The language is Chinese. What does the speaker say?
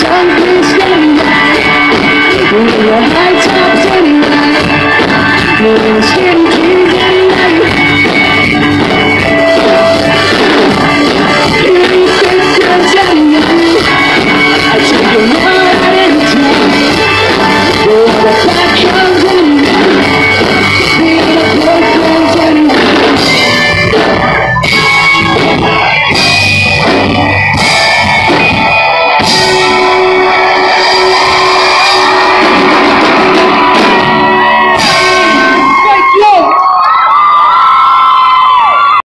相依相伴，如果还差真爱，我先去。